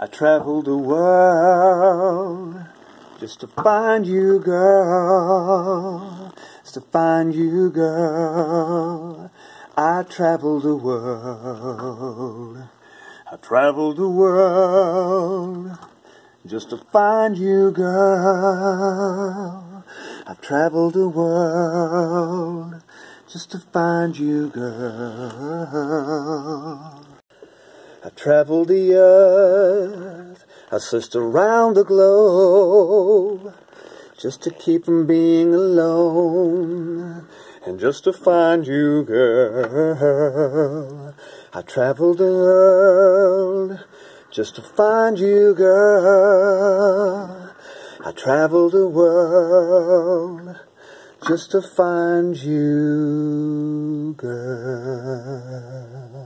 I traveled the world just to find you, girl. Just to find you, girl. I traveled the world. I traveled the world just to find you, girl. I've traveled the world just to find you, girl. I traveled the earth, I searched around the globe, just to keep from being alone, and just to find you, girl. I traveled the world, just to find you, girl. I traveled the world, just to find you, girl.